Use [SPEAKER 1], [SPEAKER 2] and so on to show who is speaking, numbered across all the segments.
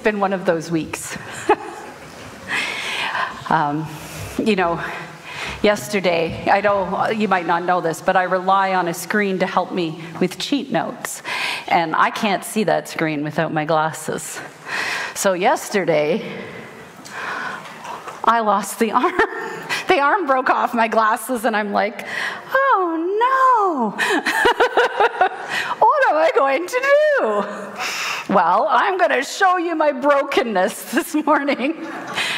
[SPEAKER 1] it's been one of those weeks. um, you know, yesterday, I know you might not know this, but I rely on a screen to help me with cheat notes. And I can't see that screen without my glasses. So yesterday, I lost the arm. the arm broke off my glasses, and I'm like, oh no. what am I going to do? Well, I'm going to show you my brokenness this morning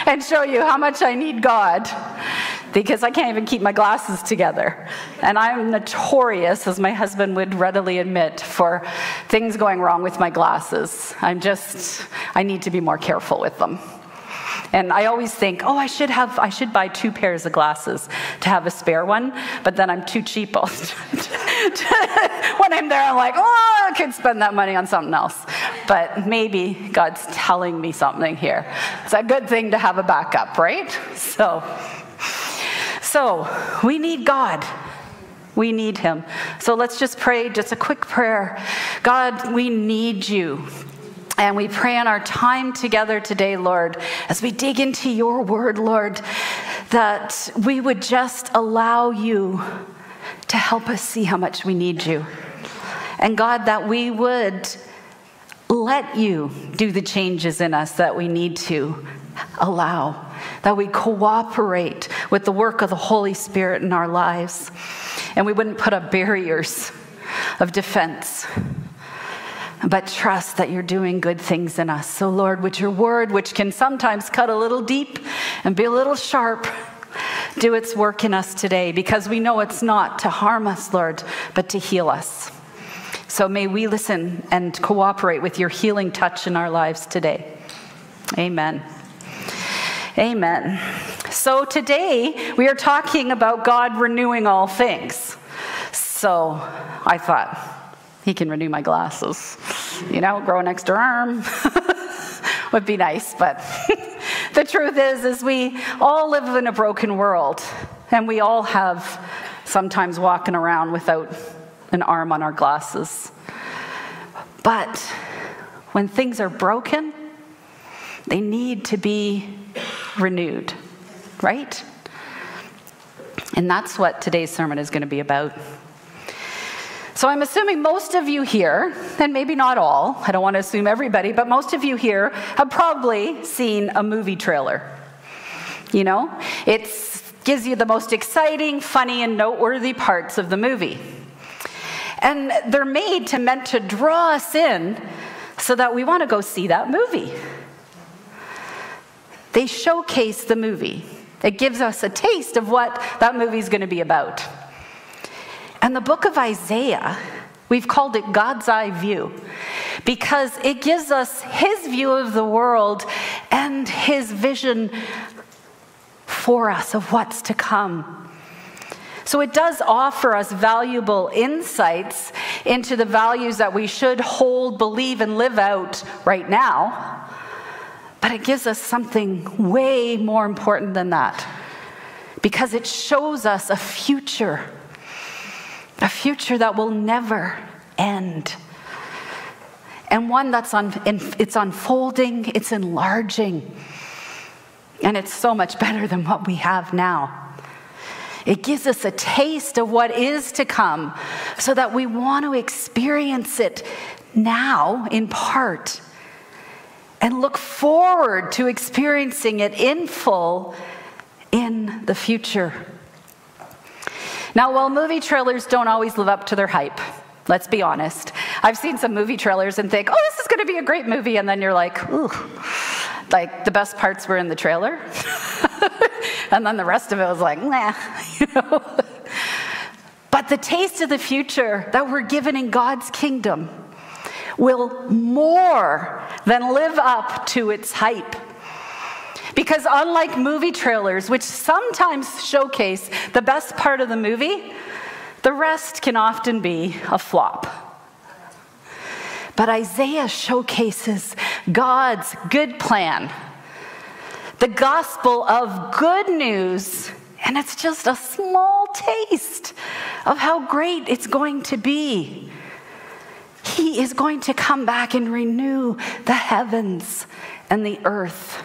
[SPEAKER 1] and show you how much I need God because I can't even keep my glasses together. And I'm notorious, as my husband would readily admit, for things going wrong with my glasses. I'm just, I need to be more careful with them. And I always think, oh, I should have, I should buy two pairs of glasses to have a spare one, but then I'm too cheap. when I'm there, I'm like, oh, I could spend that money on something else. But maybe God's telling me something here. It's a good thing to have a backup, right? So, so we need God. We need him. So let's just pray just a quick prayer. God, we need you. And we pray in our time together today, Lord, as we dig into your word, Lord, that we would just allow you to help us see how much we need you. And God, that we would let you do the changes in us that we need to allow, that we cooperate with the work of the Holy Spirit in our lives, and we wouldn't put up barriers of defense but trust that you're doing good things in us. So, Lord, with your word, which can sometimes cut a little deep and be a little sharp, do its work in us today because we know it's not to harm us, Lord, but to heal us. So, may we listen and cooperate with your healing touch in our lives today. Amen. Amen. So, today we are talking about God renewing all things. So, I thought, he can renew my glasses. You know, grow an extra arm would be nice, but the truth is is we all live in a broken world and we all have sometimes walking around without an arm on our glasses. But when things are broken, they need to be renewed, right? And that's what today's sermon is going to be about. So I'm assuming most of you here, and maybe not all, I don't want to assume everybody, but most of you here have probably seen a movie trailer. You know, it gives you the most exciting, funny, and noteworthy parts of the movie. And they're made to meant to draw us in so that we want to go see that movie. They showcase the movie. It gives us a taste of what that movie is going to be about. And the book of Isaiah, we've called it God's eye view because it gives us his view of the world and his vision for us of what's to come. So it does offer us valuable insights into the values that we should hold, believe, and live out right now. But it gives us something way more important than that because it shows us a future a future that will never end. And one that's on, it's unfolding, it's enlarging, and it's so much better than what we have now. It gives us a taste of what is to come so that we want to experience it now in part and look forward to experiencing it in full in the future. Now, while movie trailers don't always live up to their hype, let's be honest, I've seen some movie trailers and think, oh, this is going to be a great movie, and then you're like, ooh, like the best parts were in the trailer. and then the rest of it was like, nah, you know. but the taste of the future that we're given in God's kingdom will more than live up to its hype. Because unlike movie trailers, which sometimes showcase the best part of the movie, the rest can often be a flop. But Isaiah showcases God's good plan, the gospel of good news, and it's just a small taste of how great it's going to be. He is going to come back and renew the heavens and the earth.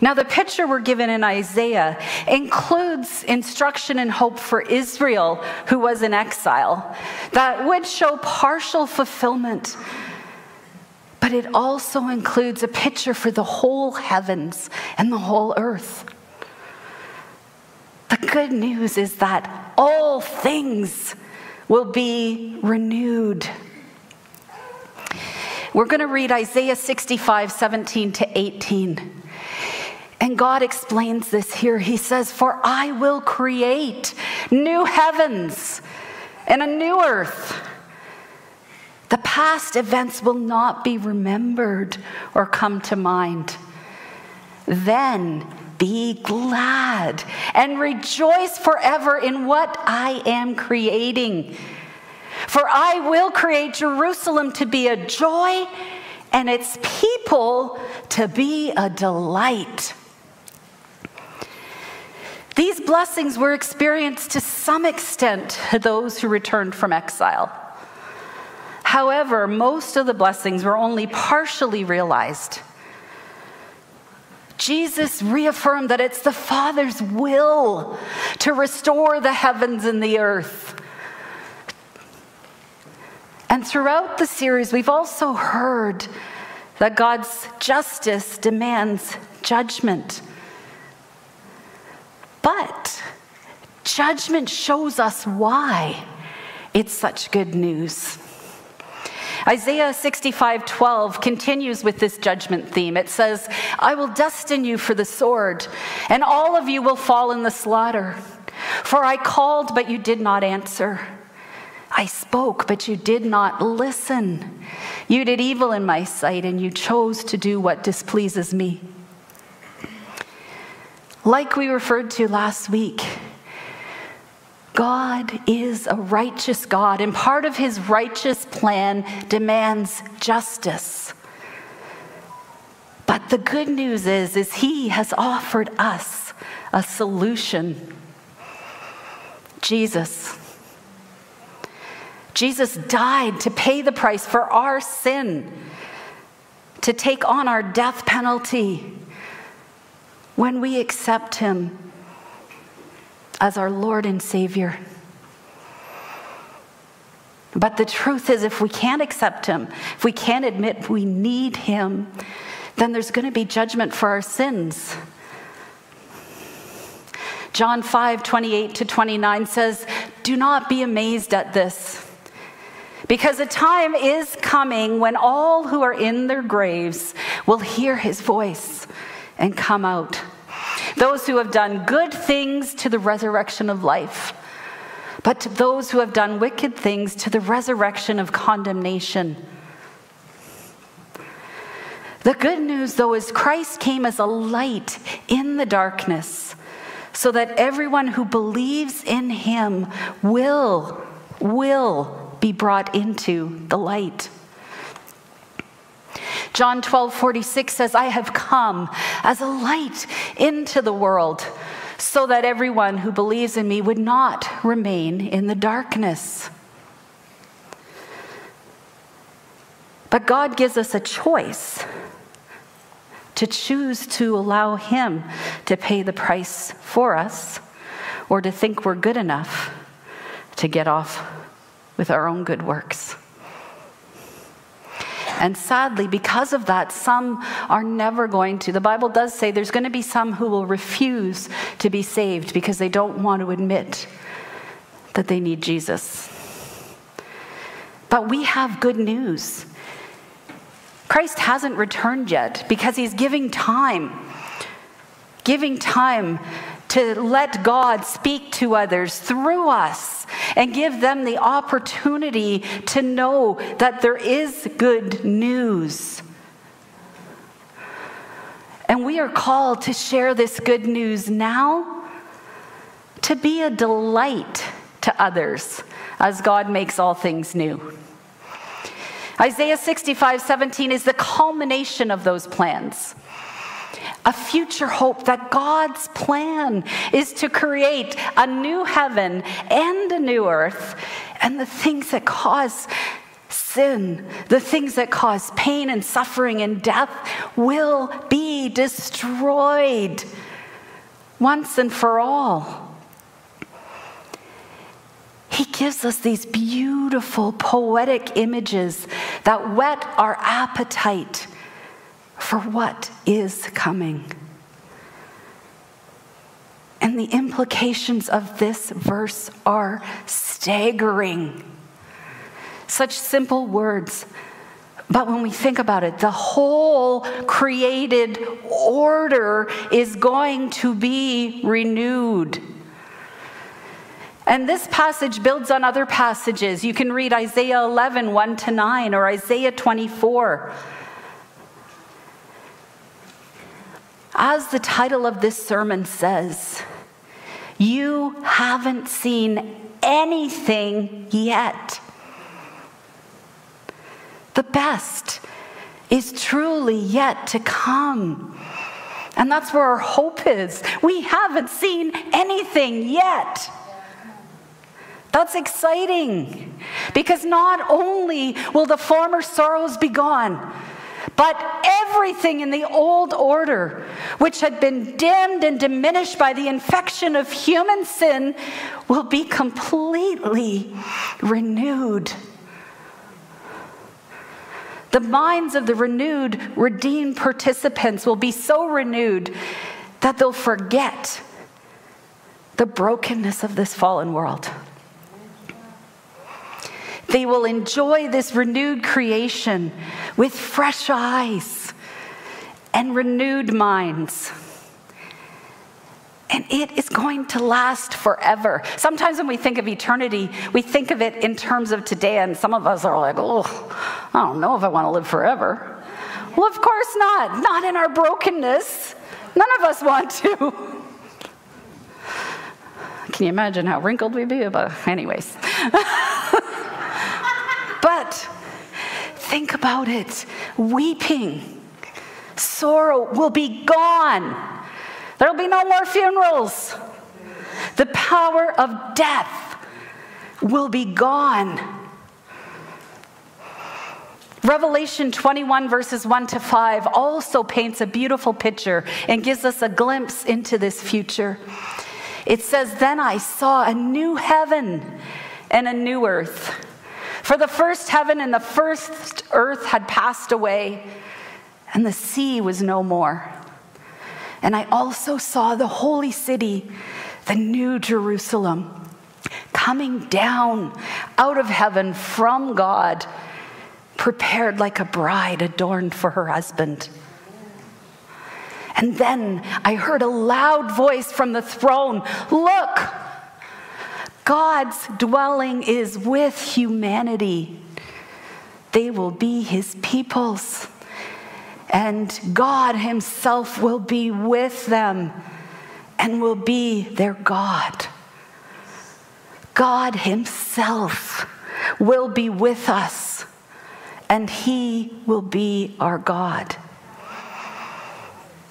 [SPEAKER 1] Now, the picture we're given in Isaiah includes instruction and hope for Israel, who was in exile, that would show partial fulfillment. But it also includes a picture for the whole heavens and the whole earth. The good news is that all things will be renewed. We're going to read Isaiah 65, 17 to 18. And God explains this here. He says, For I will create new heavens and a new earth. The past events will not be remembered or come to mind. Then be glad and rejoice forever in what I am creating. For I will create Jerusalem to be a joy and its people to be a delight. These blessings were experienced to some extent to those who returned from exile. However, most of the blessings were only partially realized. Jesus reaffirmed that it's the Father's will to restore the heavens and the earth. And throughout the series, we've also heard that God's justice demands judgment. But judgment shows us why it's such good news. Isaiah 65 12 continues with this judgment theme. It says, I will destine you for the sword, and all of you will fall in the slaughter. For I called, but you did not answer. I spoke, but you did not listen. You did evil in my sight, and you chose to do what displeases me. Like we referred to last week, God is a righteous God, and part of his righteous plan demands justice. But the good news is, is he has offered us a solution. Jesus. Jesus died to pay the price for our sin, to take on our death penalty when we accept Him as our Lord and Savior. But the truth is, if we can't accept Him, if we can't admit we need Him, then there's going to be judgment for our sins. John 5 28 to 29 says, Do not be amazed at this. Because a time is coming when all who are in their graves will hear his voice and come out. Those who have done good things to the resurrection of life, but to those who have done wicked things to the resurrection of condemnation. The good news, though, is Christ came as a light in the darkness so that everyone who believes in him will, will be brought into the light. John 12, 46 says, I have come as a light into the world so that everyone who believes in me would not remain in the darkness. But God gives us a choice to choose to allow Him to pay the price for us or to think we're good enough to get off with our own good works. And sadly, because of that, some are never going to. The Bible does say there's going to be some who will refuse to be saved because they don't want to admit that they need Jesus. But we have good news. Christ hasn't returned yet because he's giving time, giving time to let God speak to others through us and give them the opportunity to know that there is good news. And we are called to share this good news now, to be a delight to others as God makes all things new. Isaiah 65 17 is the culmination of those plans. A future hope that God's plan is to create a new heaven and a new earth, and the things that cause sin, the things that cause pain and suffering and death will be destroyed once and for all. He gives us these beautiful poetic images that whet our appetite for what is coming. And the implications of this verse are staggering. Such simple words. But when we think about it, the whole created order is going to be renewed. And this passage builds on other passages. You can read Isaiah 11, 1 to 9, or Isaiah 24. As the title of this sermon says, you haven't seen anything yet. The best is truly yet to come. And that's where our hope is. We haven't seen anything yet. That's exciting because not only will the former sorrows be gone, but everything in the old order, which had been dimmed and diminished by the infection of human sin, will be completely renewed. The minds of the renewed, redeemed participants will be so renewed that they'll forget the brokenness of this fallen world. They will enjoy this renewed creation with fresh eyes and renewed minds. And it is going to last forever. Sometimes when we think of eternity, we think of it in terms of today, and some of us are like, oh, I don't know if I want to live forever. Well, of course not. Not in our brokenness. None of us want to. Can you imagine how wrinkled we'd be? But, anyways. Think about it weeping, sorrow will be gone. There'll be no more funerals. The power of death will be gone. Revelation 21, verses 1 to 5, also paints a beautiful picture and gives us a glimpse into this future. It says, Then I saw a new heaven and a new earth. For the first heaven and the first earth had passed away, and the sea was no more. And I also saw the holy city, the new Jerusalem, coming down out of heaven from God, prepared like a bride adorned for her husband. And then I heard a loud voice from the throne Look! God's dwelling is with humanity. They will be his peoples, and God himself will be with them and will be their God. God himself will be with us, and he will be our God.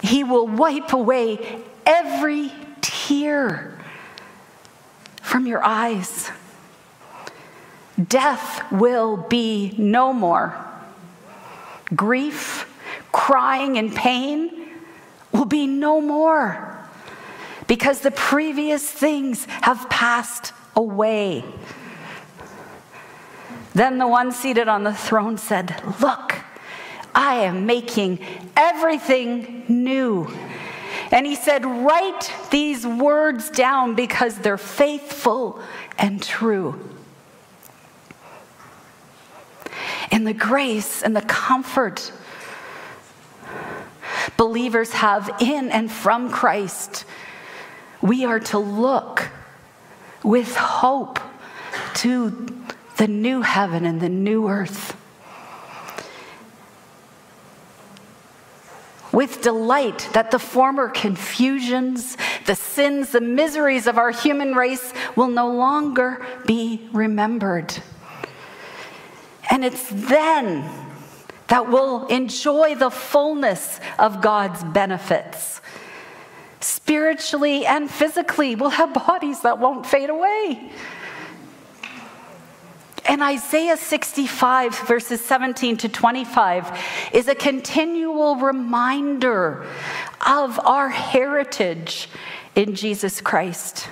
[SPEAKER 1] He will wipe away every tear from your eyes. Death will be no more. Grief, crying, and pain will be no more because the previous things have passed away. Then the one seated on the throne said, Look, I am making everything new. And he said, Write these words down because they're faithful and true. In the grace and the comfort believers have in and from Christ, we are to look with hope to the new heaven and the new earth. With delight that the former confusions, the sins, the miseries of our human race will no longer be remembered. And it's then that we'll enjoy the fullness of God's benefits. Spiritually and physically, we'll have bodies that won't fade away. And Isaiah 65, verses 17 to 25, is a continual reminder of our heritage in Jesus Christ.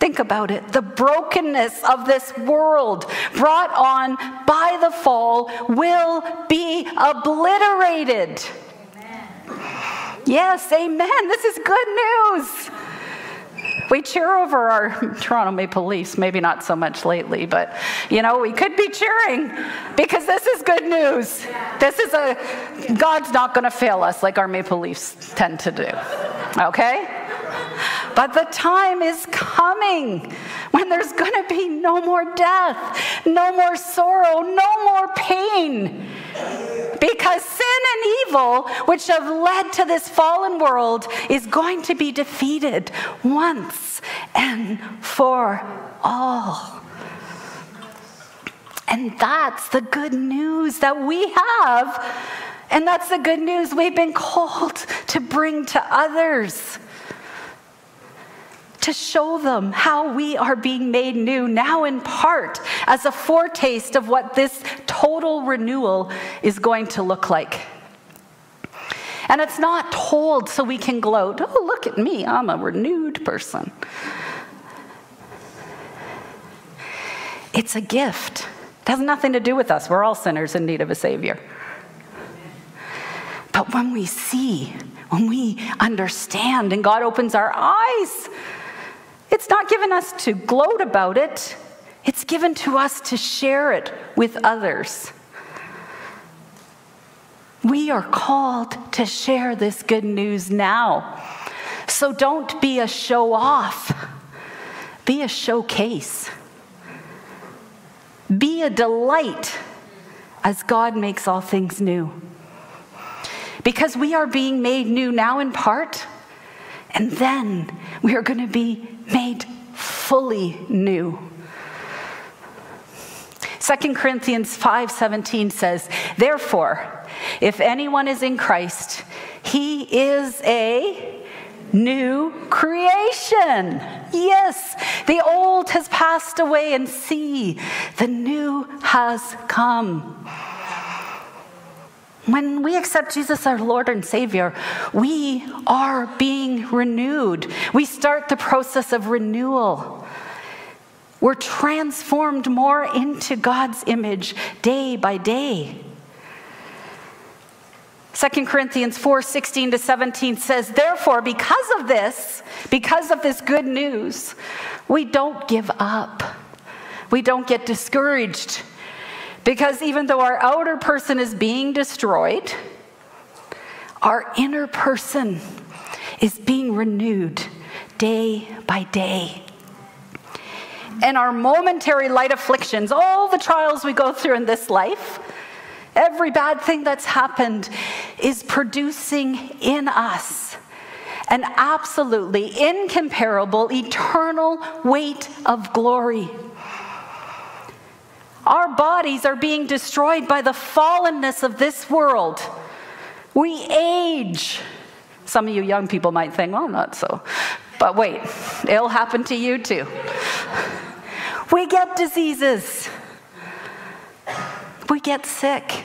[SPEAKER 1] Think about it. The brokenness of this world brought on by the fall will be obliterated. Amen. Yes, amen. This is good news. We cheer over our Toronto Maple Leafs, maybe not so much lately, but you know, we could be cheering because this is good news. This is a, God's not going to fail us like our Maple Leafs tend to do. Okay? But the time is coming when there's going to be no more death, no more sorrow, no more pain. Because sin and evil, which have led to this fallen world, is going to be defeated once and for all. And that's the good news that we have. And that's the good news we've been called to bring to others to show them how we are being made new now in part as a foretaste of what this total renewal is going to look like. And it's not told so we can gloat, oh, look at me, I'm a renewed person. It's a gift. It has nothing to do with us. We're all sinners in need of a Savior. But when we see, when we understand, and God opens our eyes, it's not given us to gloat about it, it's given to us to share it with others. We are called to share this good news now. So don't be a show off, be a showcase. Be a delight as God makes all things new. Because we are being made new now in part, and then we are going to be made fully new. 2 Corinthians 5:17 says, "Therefore, if anyone is in Christ, he is a new creation. Yes, the old has passed away and see, the new has come." When we accept Jesus our Lord and Savior, we are being renewed. We start the process of renewal. We're transformed more into God's image day by day. 2 Corinthians 4 16 to 17 says, Therefore, because of this, because of this good news, we don't give up. We don't get discouraged. Because even though our outer person is being destroyed, our inner person is being renewed day by day. And our momentary light afflictions, all the trials we go through in this life, every bad thing that's happened is producing in us an absolutely incomparable, eternal weight of glory. Our bodies are being destroyed by the fallenness of this world. We age. Some of you young people might think, well, not so. But wait, it'll happen to you too. We get diseases, we get sick.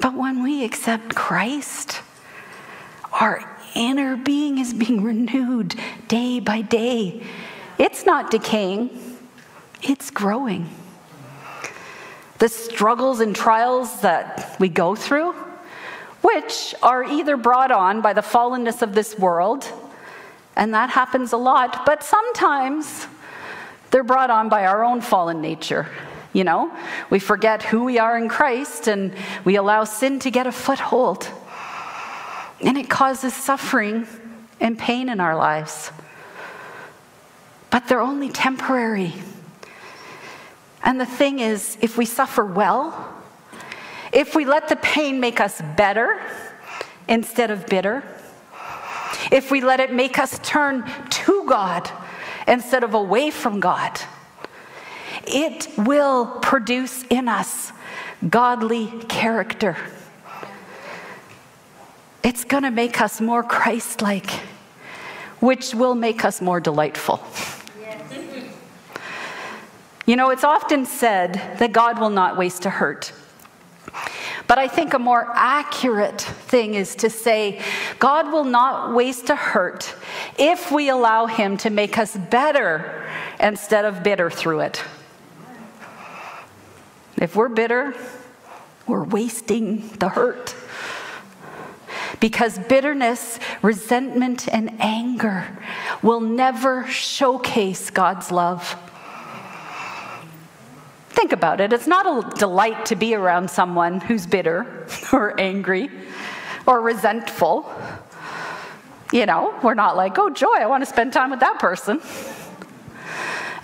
[SPEAKER 1] But when we accept Christ, our inner being is being renewed day by day. It's not decaying it's growing. The struggles and trials that we go through, which are either brought on by the fallenness of this world, and that happens a lot, but sometimes they're brought on by our own fallen nature. You know, we forget who we are in Christ and we allow sin to get a foothold. And it causes suffering and pain in our lives. But they're only temporary. And the thing is, if we suffer well, if we let the pain make us better instead of bitter, if we let it make us turn to God instead of away from God, it will produce in us godly character. It's going to make us more Christ like, which will make us more delightful. You know, it's often said that God will not waste a hurt. But I think a more accurate thing is to say God will not waste a hurt if we allow Him to make us better instead of bitter through it. If we're bitter, we're wasting the hurt. Because bitterness, resentment, and anger will never showcase God's love. Think about it. It's not a delight to be around someone who's bitter or angry or resentful. You know, we're not like, oh, joy, I want to spend time with that person.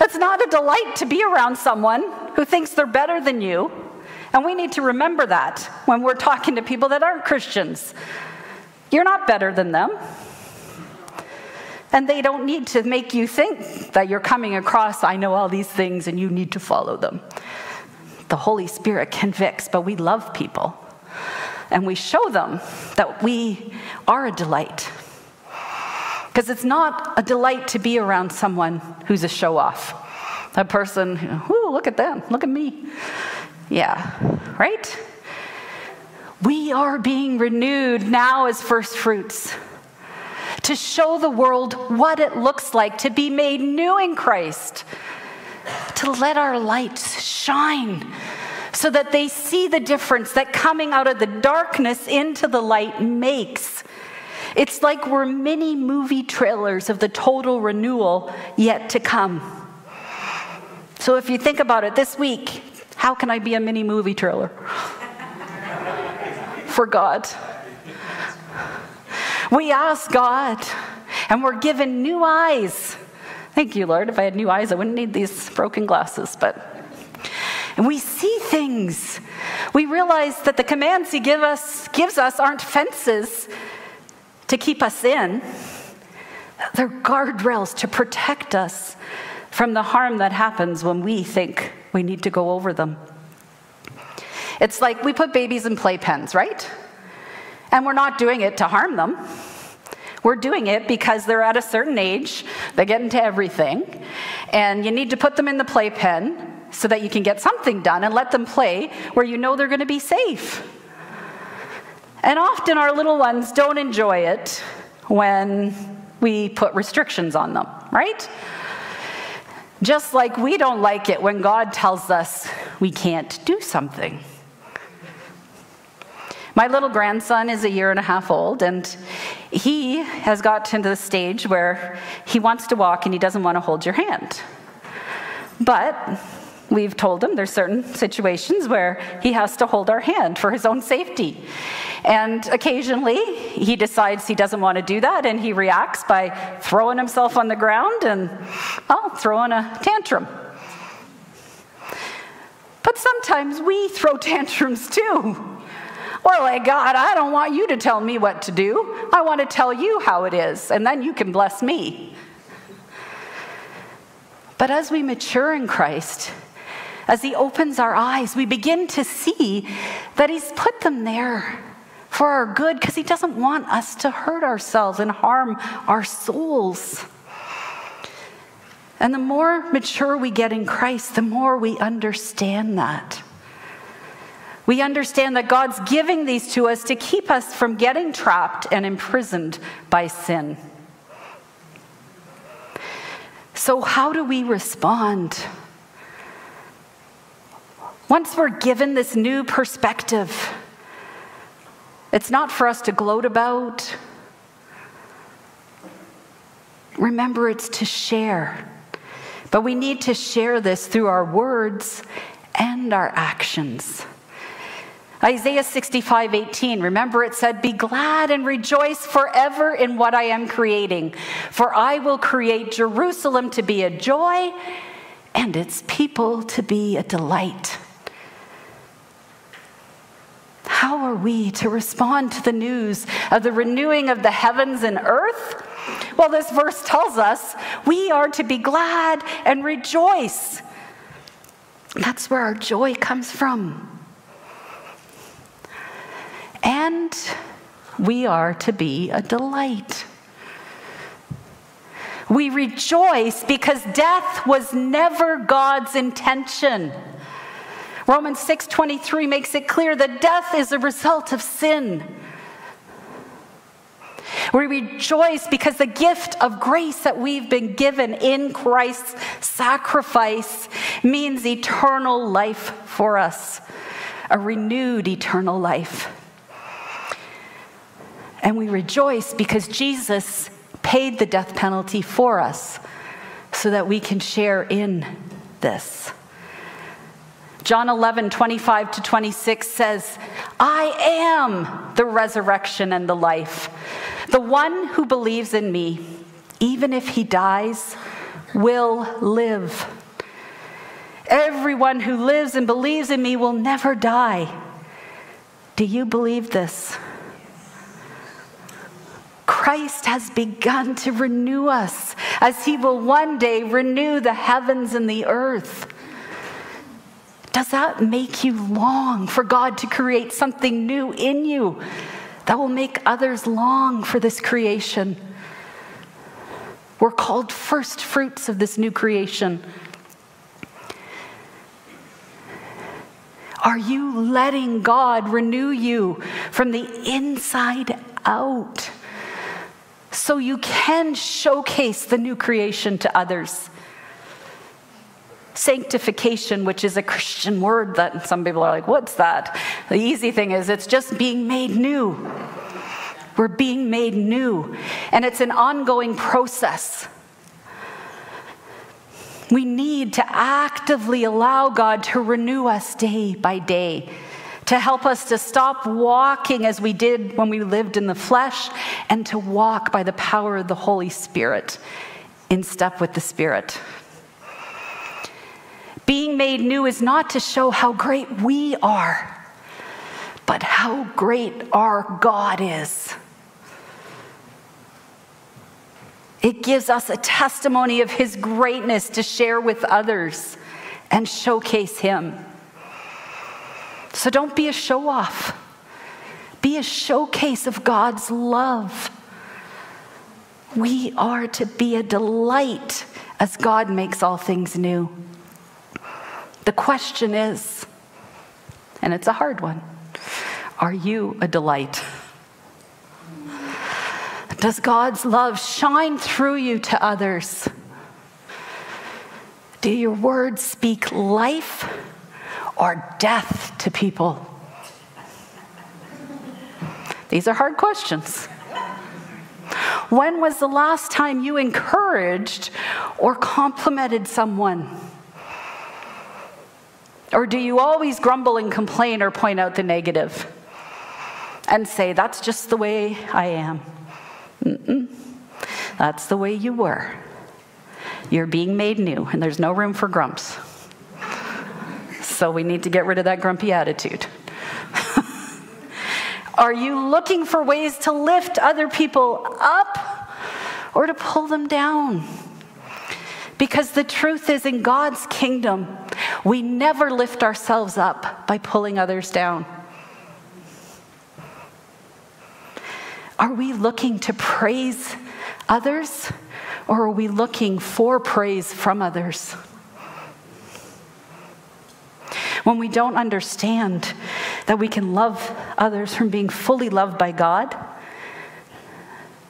[SPEAKER 1] It's not a delight to be around someone who thinks they're better than you. And we need to remember that when we're talking to people that aren't Christians. You're not better than them. And they don't need to make you think that you're coming across, I know all these things and you need to follow them. The Holy Spirit convicts, but we love people. And we show them that we are a delight. Because it's not a delight to be around someone who's a show off. A person, ooh, look at them, look at me. Yeah, right? We are being renewed now as first fruits to show the world what it looks like to be made new in Christ, to let our lights shine so that they see the difference that coming out of the darkness into the light makes. It's like we're mini movie trailers of the total renewal yet to come. So if you think about it this week, how can I be a mini movie trailer? For God. We ask God, and we're given new eyes. Thank you, Lord. If I had new eyes, I wouldn't need these broken glasses, but. And we see things. We realize that the commands He give us, gives us aren't fences to keep us in, they're guardrails to protect us from the harm that happens when we think we need to go over them. It's like we put babies in playpens, right? And we're not doing it to harm them. We're doing it because they're at a certain age, they get into everything, and you need to put them in the playpen so that you can get something done and let them play where you know they're going to be safe. And often our little ones don't enjoy it when we put restrictions on them, right? Just like we don't like it when God tells us we can't do something. My little grandson is a year and a half old, and he has got to the stage where he wants to walk and he doesn't want to hold your hand. But we've told him there's certain situations where he has to hold our hand for his own safety. And occasionally he decides he doesn't want to do that and he reacts by throwing himself on the ground and, well, throwing a tantrum. But sometimes we throw tantrums too. We're eh, like, God, I don't want you to tell me what to do. I want to tell you how it is, and then you can bless me. But as we mature in Christ, as He opens our eyes, we begin to see that He's put them there for our good because He doesn't want us to hurt ourselves and harm our souls. And the more mature we get in Christ, the more we understand that. We understand that God's giving these to us to keep us from getting trapped and imprisoned by sin. So, how do we respond? Once we're given this new perspective, it's not for us to gloat about. Remember, it's to share. But we need to share this through our words and our actions. Isaiah 65, 18, remember it said, Be glad and rejoice forever in what I am creating, for I will create Jerusalem to be a joy and its people to be a delight. How are we to respond to the news of the renewing of the heavens and earth? Well, this verse tells us we are to be glad and rejoice. That's where our joy comes from. And we are to be a delight. We rejoice because death was never God's intention. Romans 6:23 makes it clear that death is a result of sin. We rejoice because the gift of grace that we've been given in Christ's sacrifice means eternal life for us, a renewed eternal life. And we rejoice because Jesus paid the death penalty for us so that we can share in this. John 11, 25 to 26 says, I am the resurrection and the life. The one who believes in me, even if he dies, will live. Everyone who lives and believes in me will never die. Do you believe this? Christ has begun to renew us as he will one day renew the heavens and the earth. Does that make you long for God to create something new in you that will make others long for this creation? We're called first fruits of this new creation. Are you letting God renew you from the inside out so you can showcase the new creation to others? Sanctification, which is a Christian word that some people are like, what's that? The easy thing is, it's just being made new. We're being made new, and it's an ongoing process. We need to actively allow God to renew us day by day, to help us to stop walking as we did when we lived in the flesh, and to walk by the power of the Holy Spirit in step with the Spirit. Being made new is not to show how great we are, but how great our God is. It gives us a testimony of His greatness to share with others and showcase Him. So don't be a show off, be a showcase of God's love. We are to be a delight as God makes all things new. The question is, and it's a hard one are you a delight? Does God's love shine through you to others? Do your words speak life or death to people? These are hard questions. When was the last time you encouraged or complimented someone? Or do you always grumble and complain or point out the negative and say, that's just the way I am? Mm-mm. That's the way you were. You're being made new, and there's no room for grumps. So we need to get rid of that grumpy attitude. Are you looking for ways to lift other people up or to pull them down? Because the truth is, in God's kingdom, we never lift ourselves up by pulling others down. Are we looking to praise others or are we looking for praise from others? When we don't understand that we can love others from being fully loved by God,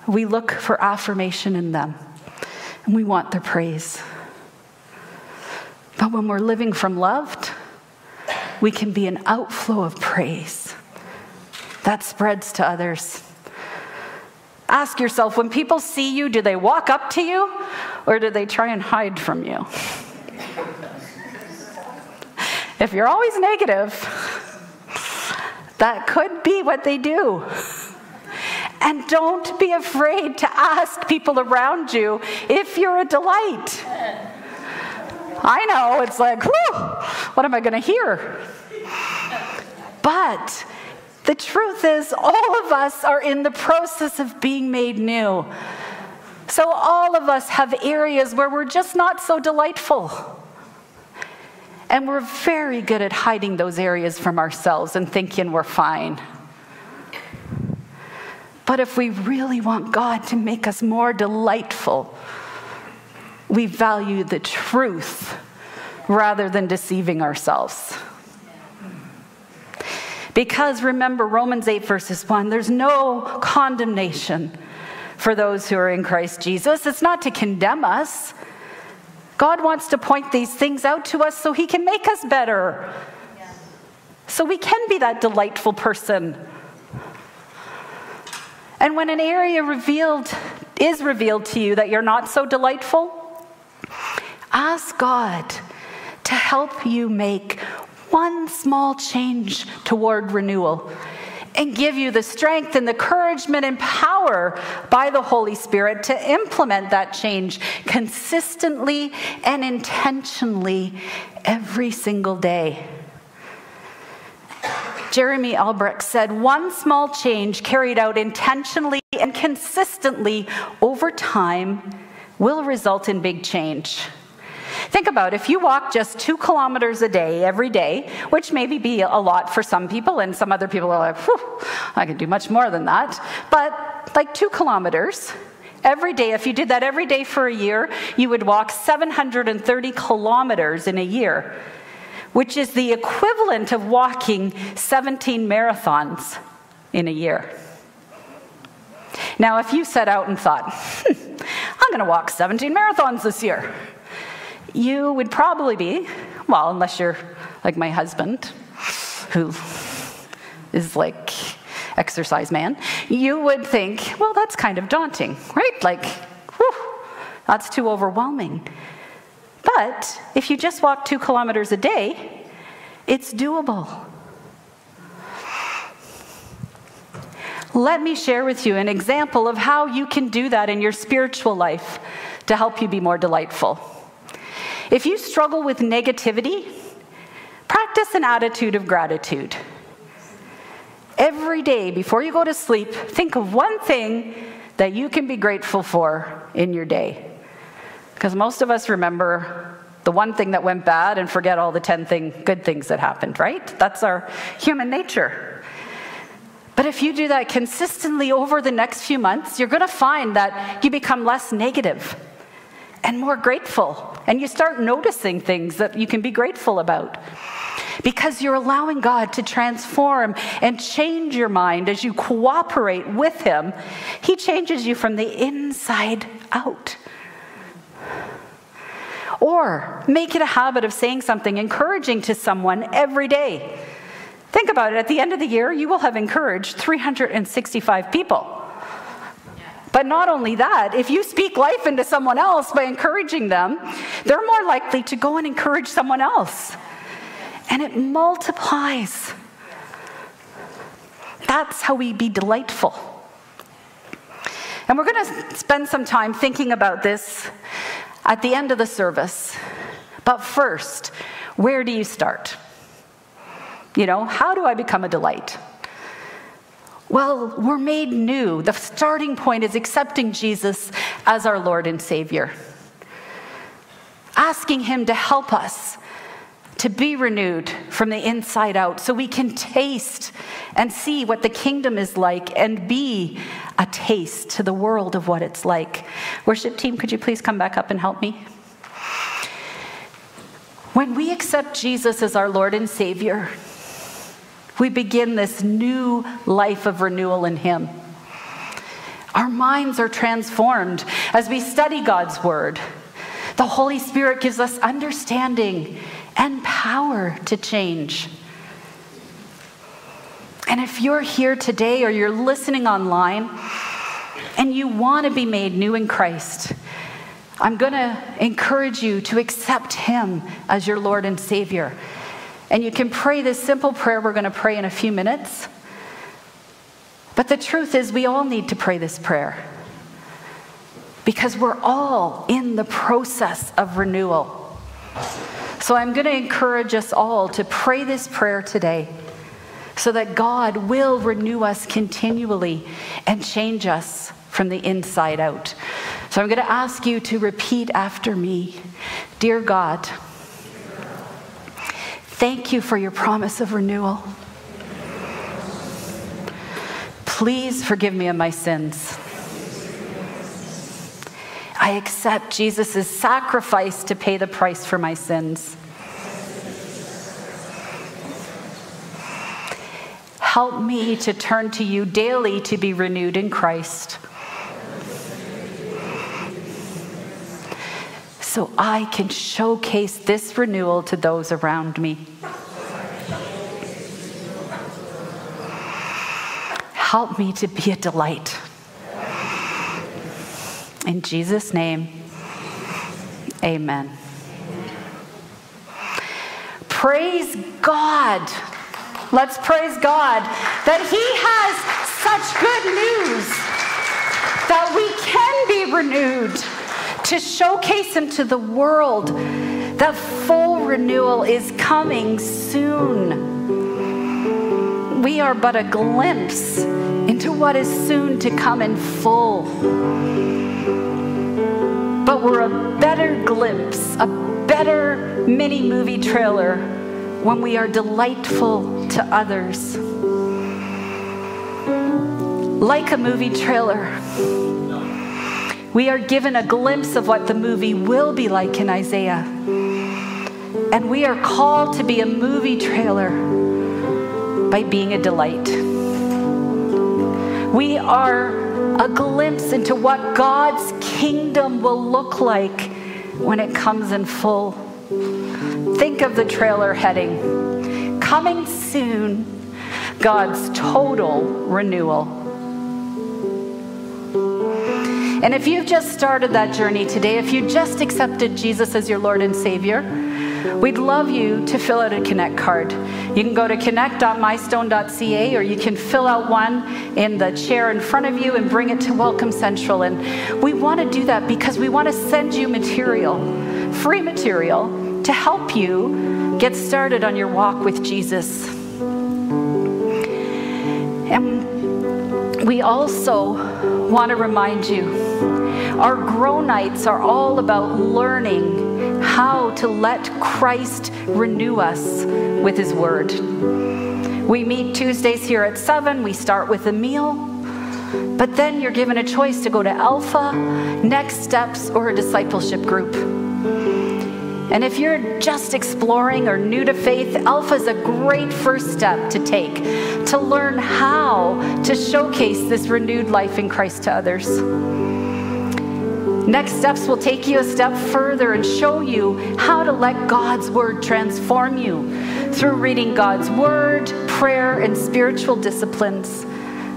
[SPEAKER 1] we look for affirmation in them and we want their praise. But when we're living from loved, we can be an outflow of praise that spreads to others. Ask yourself when people see you, do they walk up to you or do they try and hide from you? If you're always negative, that could be what they do. And don't be afraid to ask people around you if you're a delight. I know, it's like, whew, what am I going to hear? But the truth is, all of us are in the process of being made new. So, all of us have areas where we're just not so delightful. And we're very good at hiding those areas from ourselves and thinking we're fine. But if we really want God to make us more delightful, we value the truth rather than deceiving ourselves. Because remember, Romans 8, verses 1 there's no condemnation for those who are in Christ Jesus. It's not to condemn us. God wants to point these things out to us so he can make us better. So we can be that delightful person. And when an area revealed is revealed to you that you're not so delightful, ask God to help you make one small change toward renewal and give you the strength and the encouragement and power by the Holy Spirit to implement that change consistently and intentionally every single day. Jeremy Albrecht said, One small change carried out intentionally and consistently over time will result in big change. Think about if you walk just two kilometers a day every day, which maybe be a lot for some people, and some other people are like, I can do much more than that. But like two kilometers every day, if you did that every day for a year, you would walk 730 kilometers in a year, which is the equivalent of walking 17 marathons in a year. Now, if you set out and thought, hmm, I'm going to walk 17 marathons this year, you would probably be, well, unless you're like my husband, who is like exercise man, you would think, well, that's kind of daunting, right? Like, whew, that's too overwhelming. But if you just walk two kilometers a day, it's doable. Let me share with you an example of how you can do that in your spiritual life to help you be more delightful. If you struggle with negativity, practice an attitude of gratitude. Every day before you go to sleep, think of one thing that you can be grateful for in your day. Because most of us remember the one thing that went bad and forget all the 10 thing, good things that happened, right? That's our human nature. But if you do that consistently over the next few months, you're going to find that you become less negative and more grateful. And you start noticing things that you can be grateful about. Because you're allowing God to transform and change your mind as you cooperate with Him. He changes you from the inside out. Or make it a habit of saying something encouraging to someone every day. Think about it. At the end of the year, you will have encouraged 365 people. But not only that, if you speak life into someone else by encouraging them, they're more likely to go and encourage someone else. And it multiplies. That's how we be delightful. And we're going to spend some time thinking about this at the end of the service. But first, where do you start? You know, how do I become a delight? Well, we're made new. The starting point is accepting Jesus as our Lord and Savior, asking Him to help us to be renewed from the inside out so we can taste and see what the kingdom is like and be a taste to the world of what it's like. Worship team, could you please come back up and help me? When we accept Jesus as our Lord and Savior, we begin this new life of renewal in Him. Our minds are transformed as we study God's Word. The Holy Spirit gives us understanding and power to change. And if you're here today or you're listening online and you want to be made new in Christ, I'm going to encourage you to accept Him as your Lord and Savior. And you can pray this simple prayer we're going to pray in a few minutes. But the truth is, we all need to pray this prayer because we're all in the process of renewal. So I'm going to encourage us all to pray this prayer today so that God will renew us continually and change us from the inside out. So I'm going to ask you to repeat after me Dear God, Thank you for your promise of renewal. Please forgive me of my sins. I accept Jesus' sacrifice to pay the price for my sins. Help me to turn to you daily to be renewed in Christ. So I can showcase this renewal to those around me. Help me to be a delight. In Jesus' name, amen. Praise God. Let's praise God that He has such good news that we can be renewed to showcase Him to the world that full renewal is coming soon. We are but a glimpse into what is soon to come in full but we're a better glimpse, a better mini movie trailer when we are delightful to others. Like a movie trailer, we are given a glimpse of what the movie will be like in Isaiah. And we are called to be a movie trailer by being a delight. We are a glimpse into what God's kingdom will look like when it comes in full. Think of the trailer heading Coming soon, God's total renewal. And if you've just started that journey today, if you just accepted Jesus as your Lord and Savior, We'd love you to fill out a Connect card. You can go to connect.mystone.ca or you can fill out one in the chair in front of you and bring it to Welcome Central. And we want to do that because we want to send you material, free material, to help you get started on your walk with Jesus. And we also want to remind you our Grow Nights are all about learning how to let Christ renew us with His Word. We meet Tuesdays here at 7. We start with a meal. But then you're given a choice to go to Alpha, Next Steps, or a discipleship group. And if you're just exploring or new to faith, Alpha is a great first step to take to learn how to showcase this renewed life in Christ to others. Next steps will take you a step further and show you how to let God's word transform you through reading God's word, prayer, and spiritual disciplines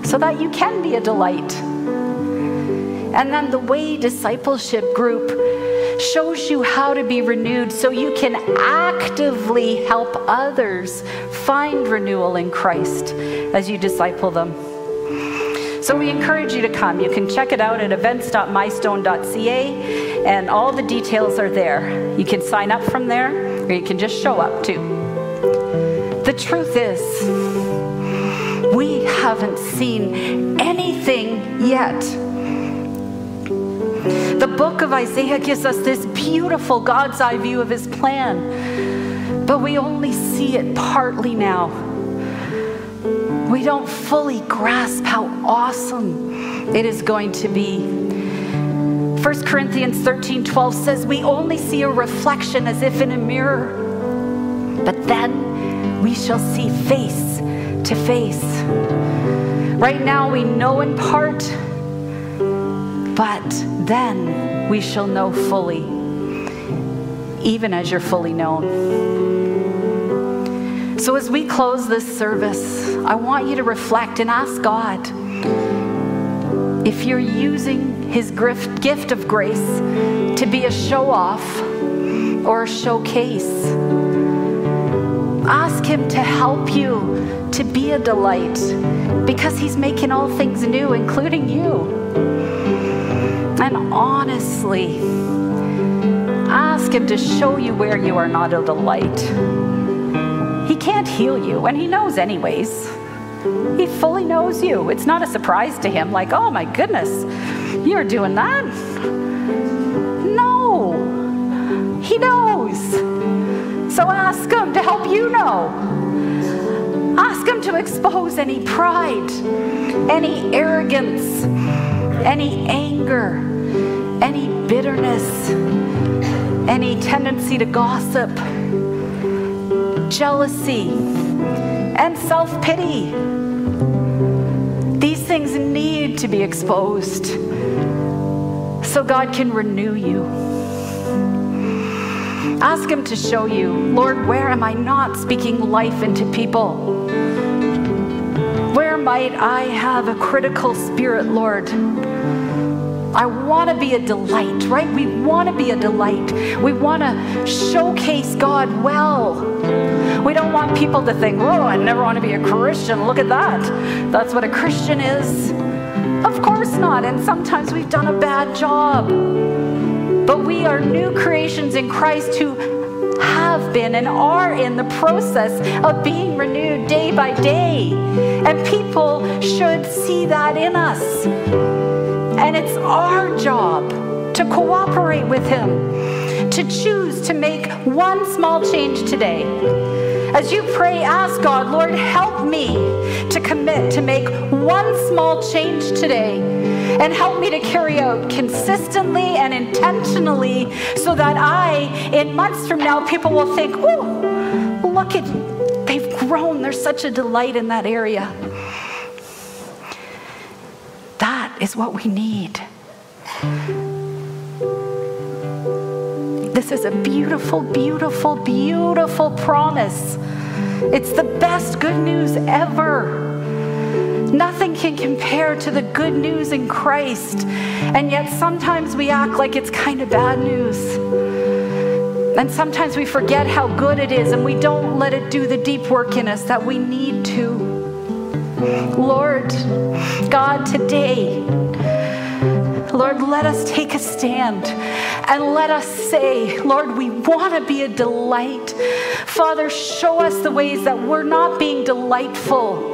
[SPEAKER 1] so that you can be a delight. And then the Way Discipleship Group shows you how to be renewed so you can actively help others find renewal in Christ as you disciple them. So we encourage you to come. You can check it out at events.mystone.ca, and all the details are there. You can sign up from there, or you can just show up too. The truth is, we haven't seen anything yet. The book of Isaiah gives us this beautiful God's eye view of his plan, but we only see it partly now we don't fully grasp how awesome it is going to be. 1 Corinthians 13 12 says, We only see a reflection as if in a mirror, but then we shall see face to face. Right now, we know in part, but then we shall know fully, even as you're fully known. So, as we close this service, I want you to reflect and ask God if you're using His gift of grace to be a show off or a showcase. Ask Him to help you to be a delight because He's making all things new, including you. And honestly, ask Him to show you where you are not a delight he can't heal you, and He knows, anyways. He fully knows you. It's not a surprise to Him, like, oh my goodness, you're doing that? No, He knows. So ask Him to help you know. Ask Him to expose any pride, any arrogance, any anger, any bitterness, any tendency to gossip, jealousy, and self pity. These things need to be exposed so God can renew you. Ask Him to show you, Lord, where am I not speaking life into people? Where might I have a critical spirit, Lord? I want to be a delight, right? We want to be a delight. We want to showcase God well. We don't want people to think, oh, I never want to be a Christian. Look at that. That's what a Christian is. Of course not. And sometimes we've done a bad job. But we are new creations in Christ who have been and are in the process of being renewed day by day. And people should see that in us. And it's our job to cooperate with Him, to choose to make one small change today. As you pray, ask God, Lord, help me to commit to make one small change today and help me to carry out consistently and intentionally so that I, in months from now, people will think, oh, look at, they've grown. There's such a delight in that area is what we need. This is a beautiful, beautiful, beautiful promise. It's the best good news ever. Nothing can compare to the good news in Christ. And yet sometimes we act like it's kind of bad news. And sometimes we forget how good it is and we don't let it do the deep work in us that we need to. Lord, God, today, Lord, let us take a stand and let us say, Lord, we want to be a delight. Father, show us the ways that we're not being delightful.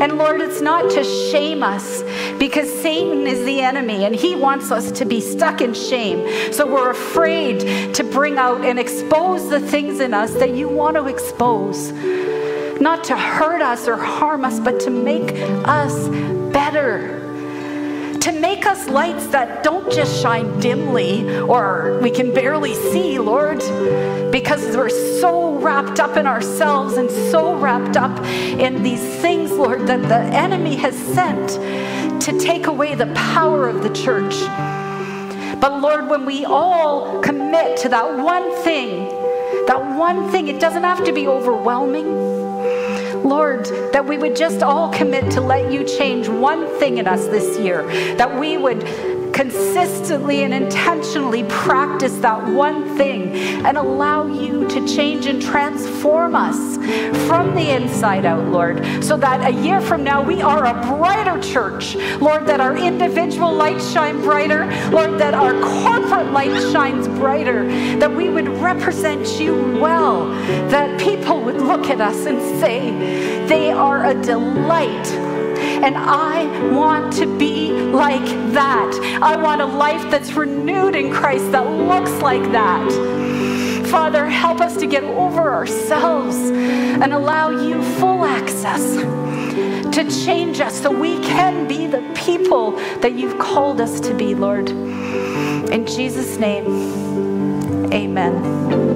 [SPEAKER 1] And Lord, it's not to shame us because Satan is the enemy and he wants us to be stuck in shame. So we're afraid to bring out and expose the things in us that you want to expose not to hurt us or harm us, but to make us better. To make us lights that don't just shine dimly or we can barely see, Lord, because we're so wrapped up in ourselves and so wrapped up in these things, Lord, that the enemy has sent to take away the power of the church. But Lord, when we all commit to that one thing, that one thing, it doesn't have to be overwhelming. Lord, that we would just all commit to let you change one thing in us this year, that we would consistently and intentionally practice that one thing and allow you to change and transform us from the inside out, Lord, so that a year from now we are a brighter church. Lord, that our individual lights shine brighter. Lord, that our corporate light shines brighter. That we would represent you well. That people would look at us and say, they are a delight and I want to be like that. I want a life that's renewed in Christ that looks like that. Father, help us to get over ourselves and allow you full access to change us so we can be the people that you've called us to be, Lord. In Jesus' name, amen.